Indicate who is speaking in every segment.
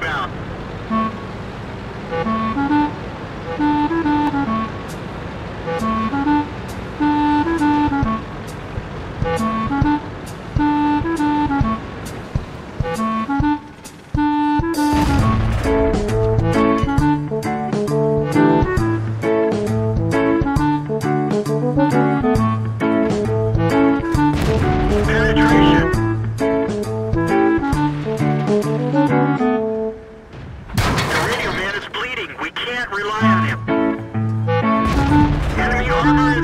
Speaker 1: move Enemy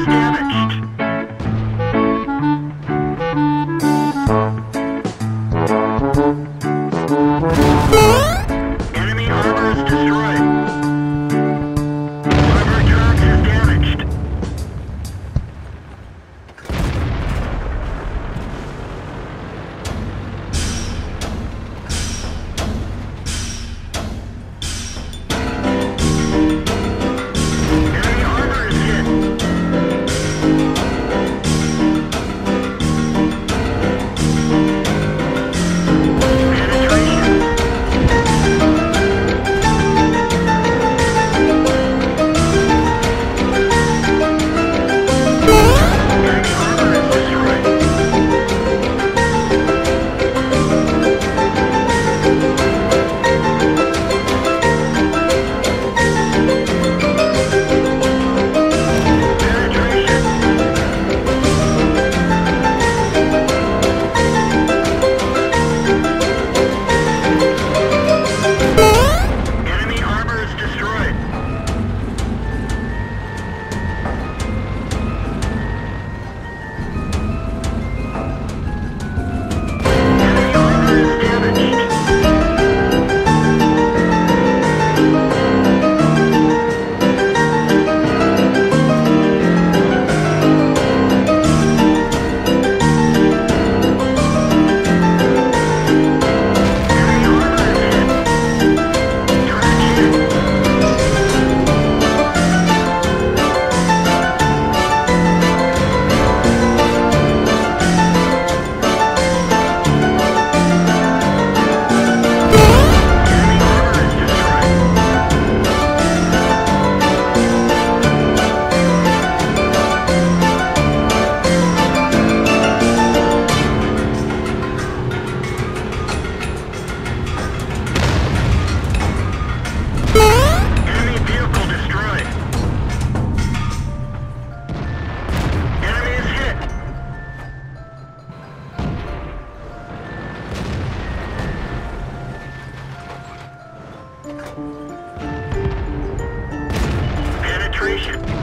Speaker 1: Penetration.